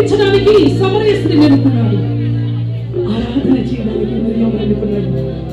ఇచ్చడానికి సమరయ ఆరాధన చేయడానికి మీరు ఎవరు